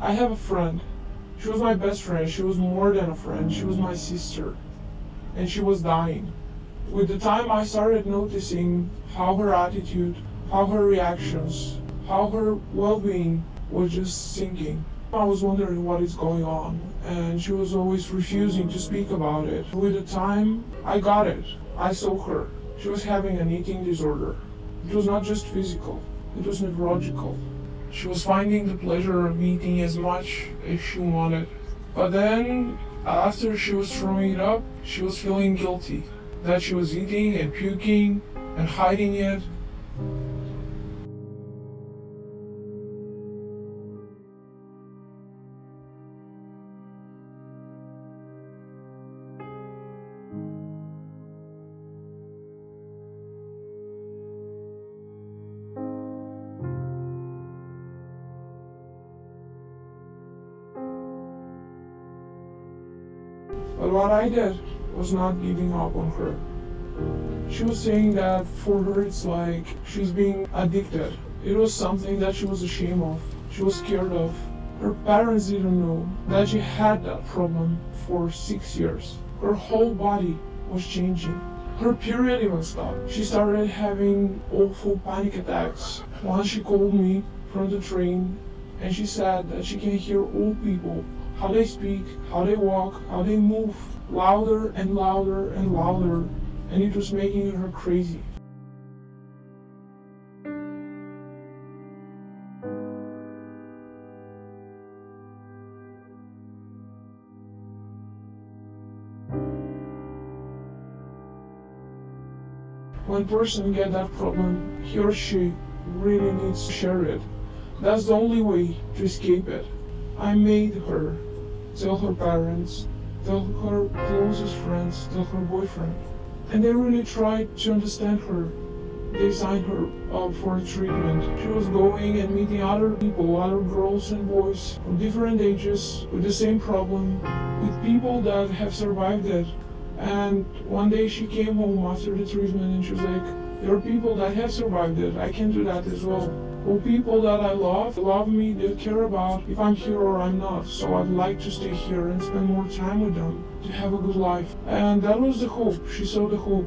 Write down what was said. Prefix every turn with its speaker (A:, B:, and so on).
A: I have a friend. She was my best friend. She was more than a friend. She was my sister. And she was dying. With the time, I started noticing how her attitude, how her reactions, how her well being was just sinking. I was wondering what is going on, and she was always refusing to speak about it. With the time, I got it. I saw her. She was having an eating disorder. It was not just physical, it was neurological. She was finding the pleasure of eating as much as she wanted. But then, after she was throwing it up, she was feeling guilty that she was eating and puking and hiding it. What I did was not giving up on her. She was saying that for her it's like she's being addicted. It was something that she was ashamed of, she was scared of. Her parents didn't know that she had that problem for six years. Her whole body was changing. Her period even stopped. She started having awful panic attacks. Once she called me from the train and she said that she can hear old people how they speak, how they walk, how they move, louder and louder and louder, and it was making her crazy. When person get that problem, he or she really needs to share it. That's the only way to escape it. I made her tell her parents, tell her closest friends, tell her boyfriend. And they really tried to understand her. They signed her up for treatment. She was going and meeting other people, other girls and boys from different ages with the same problem, with people that have survived it. And one day she came home after the treatment and she was like, there are people that have survived it. I can do that as well. Well, people that I love, love me, they care about if I'm here or I'm not. So I'd like to stay here and spend more time with them to have a good life. And that was the hope. She saw the hope.